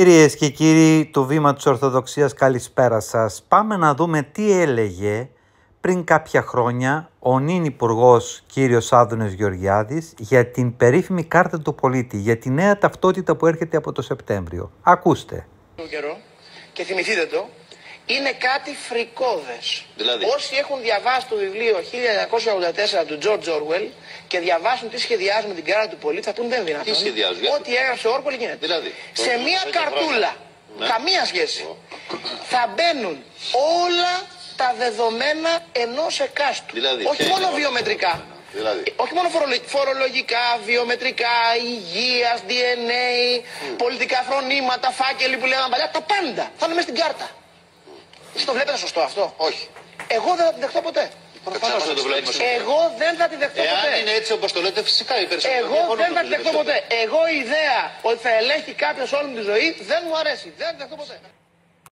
Κυρίες και κύριοι του Βήμα της Ορθοδοξίας καλησπέρα σας. Πάμε να δούμε τι έλεγε πριν κάποια χρόνια ο νυν υπουργός κύριος Άδωνος Γεωργιάδης για την περίφημη κάρτα του πολίτη, για τη νέα ταυτότητα που έρχεται από το Σεπτέμβριο. Ακούστε. καιρό και θυμηθείτε το, είναι κάτι φρικόδες. Δηλαδή; Όσοι έχουν διαβάσει το βιβλίο 1984 του George Orwell και διαβάσουν τι σχεδιάζουν με την κάρτα του πολίτη θα πούν δεν είναι δυνατόν. σχεδιάζουν, γιατί; Ό,τι έγραψε ο Orwell γίνεται. Δηλαδή; Σε Το- μία το- το- καρτούλα, Ναι. καμία σχέση, θα μπαίνουν όλα τα δεδομένα ενός εκάστου. Δηλαδή, Όχι ποια μόνο είναι όλα τα βιομετρικά. δεδομένα; Δηλαδή; Όχι μόνο φορολο- φορολογικά, βιομετρικά, υγείας, DNA, πολιτικά φρονήματα, φάκελοι που λέγαμε παλιά, τα πάντα. Θα είναι μέσα στην κάρτα. Εσείς το βλέπετε σωστό αυτό; Όχι. Εγώ δεν θα τη δεχτώ ποτέ. Προφανώς δεν το βλέπουμε σωστό. Εγώ δεν θα τη δεχτώ Εάν ποτέ. είναι έτσι όπως το λέτε, φυσικά οι περισσότεροι Εγώ διαφωνούν δεν θα με τη το δεχτώ πιστεύω. ποτέ. Εγώ η ιδέα ότι θα ελέγχει κάποιος όλη μου τη ζωή δεν μου αρέσει. Δεν θα τη δεχτώ ποτέ.